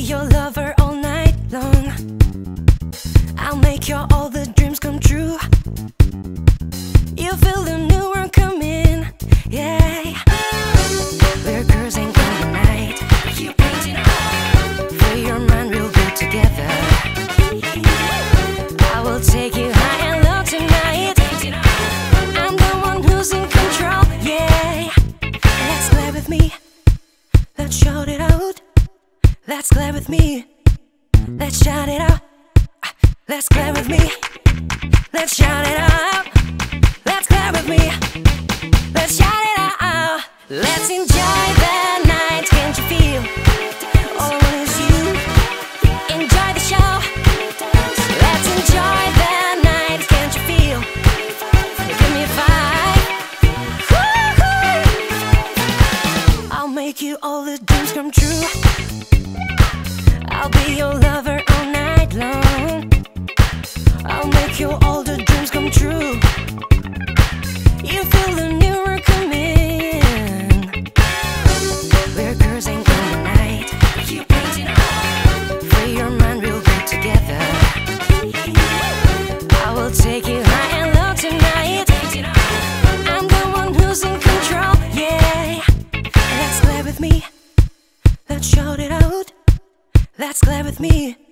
your lover all night long. I'll make your all the dreams come true. You feel the new world coming, yeah. We're cruising in the night. You painting Free your mind, we'll be together. I will take you high and low tonight. I'm the one who's in control, yeah. Let's play with me. Let's shout it out. Let's clap with me. Let's shout it out. Ah, Let's clap with me. Let's shout it out. Let's clap with me. Let's shout it out. Let's enjoy the night. Can't you feel? All is you. Enjoy the show. Let's enjoy the night. Can't you feel? Give me a five. I'll make you all the dreams come true. I'll be your lover all night long. I'll make your older dreams come true. You feel the need That's glad with me.